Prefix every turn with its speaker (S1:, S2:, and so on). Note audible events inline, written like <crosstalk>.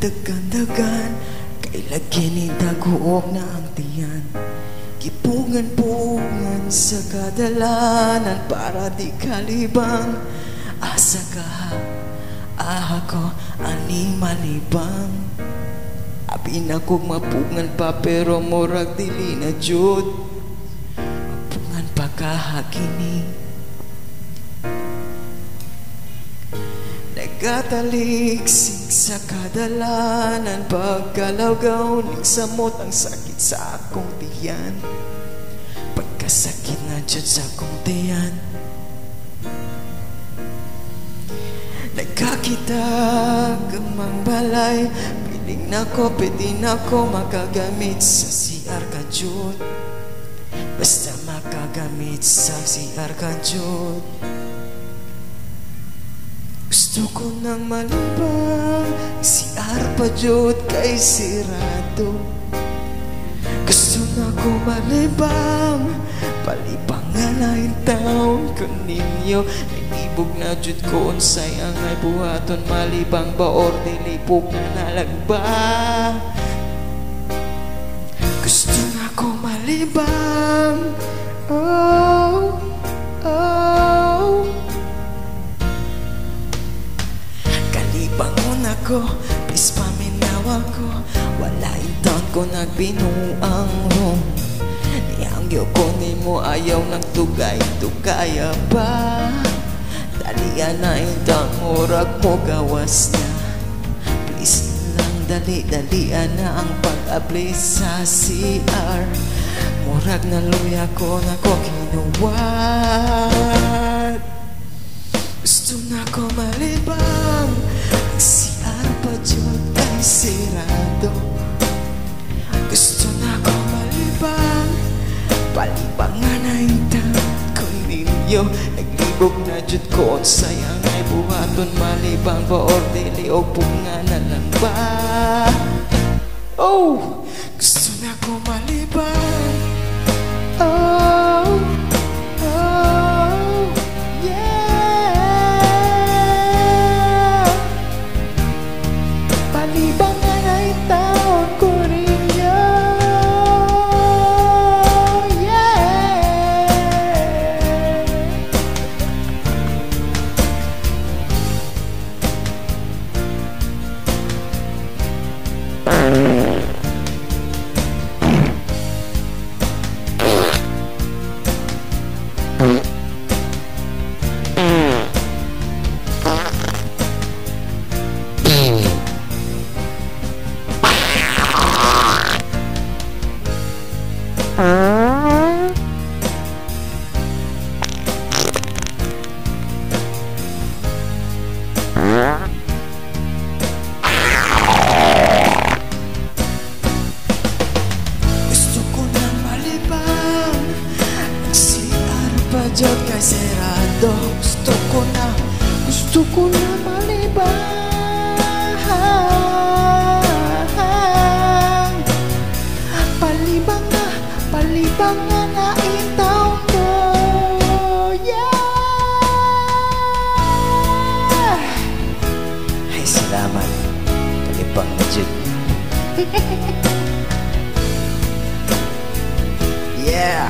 S1: dali Nagdagan-dagan Kay lagi ni daguog na ang tiyan? Gipungan-pungan sa kadalanan Para di kalibang. Asa ka Ah ko ani malibang. Abi na mapungan pa Pero murag dili na jud. Mapungan pa kahakini Nagataliksik sa kadalanan Pagkalawgaw samot ang sakit sa akong tiyan. Pagkasakit na dyan sa akong tiyan. Nagkakita gamang balay Piling na ko, pwede na ko makagamit sa CR ka jud Basta makagamit sa CR ka jud Gusto ko nang malibang Si Arpa Jod kay sirado Gusto na ko malibang Palibang nga lain taon ko ninyo. Nagibog na jud ko unsay ang ay buhaton. Malibang ba or dilipog na nalagba Gusto na ko malibang Kalibangon ako, bis paminawa ko. Wala taon ko nagbinuang home Niyangyo ko ni mo ayaw nagtugay-tugaya ba? Dalian na itang murag mo gawas na. Please lang dali-dalian na ang pag-ablis sa CR Murag na luya ko na ko kinuwat. Gusto na ko malibang Palibang nga na intan ko ninyo Naglibog na dyan ko Sayang ay buhaton malibang ba Or dili o punga na lang ba Oh! Gusto na ko malibang Gusto Dyan kay Serado Gusto ko na, gusto ko na malibang Palibang na, palibang na na itaw ko Yeah! Ay, salamat. Palibang na dyan. <laughs> Yeah.